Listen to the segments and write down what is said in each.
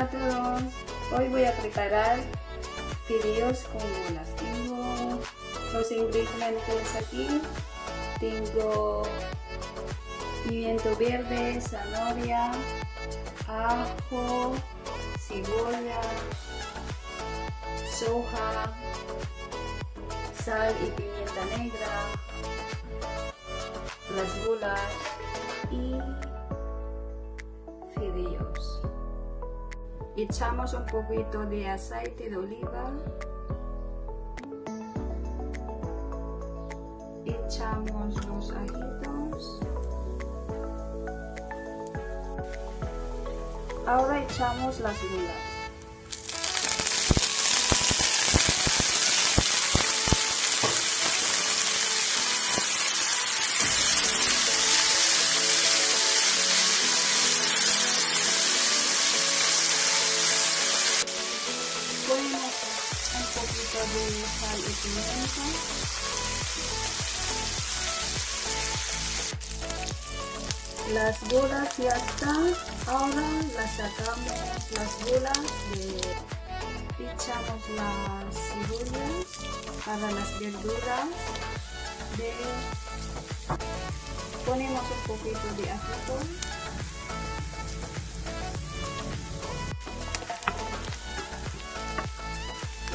Hoy voy a preparar fideos con bolas. Tengo los ingredientes aquí. Tengo pimiento verde, zanahoria, ajo, cebolla, soja, sal y pimienta negra, las bolas y fideos. Echamos un poquito de aceite de oliva. Echamos los ajitos. Ahora echamos las bolas. Las bolas ya están, ahora las sacamos las bolas, de, echamos las cebollas para las verduras, de, ponemos un poquito de azúcar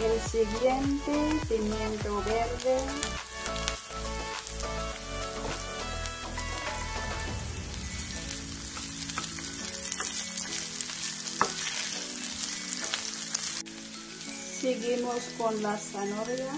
El siguiente, pimiento verde. Seguimos con la zanahoria.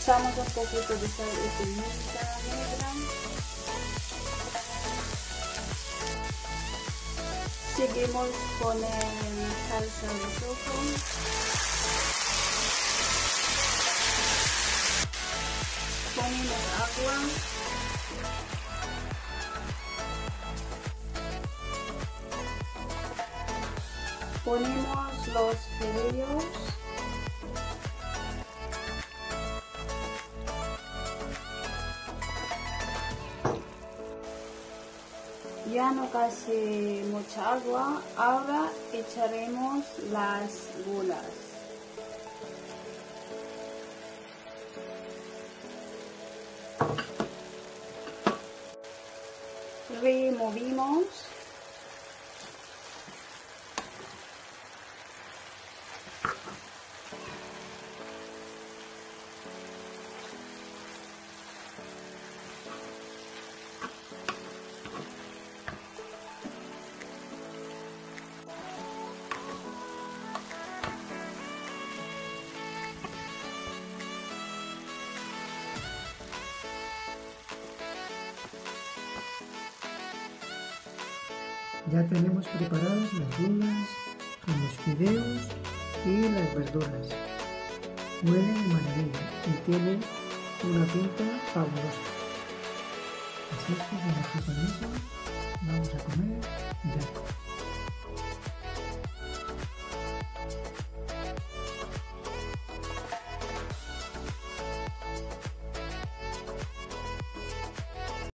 Echamos un poquito de sal y pimienta negra. Seguimos con el salsa de soja. Ponemos agua. Ponemos los fideos ya no casi mucha agua, ahora echaremos las bolas. Removimos Ya tenemos preparadas las con los fideos y las verduras. Huele de maravilla y tiene una pinta fabulosa. Así que con este vamos a comer ya.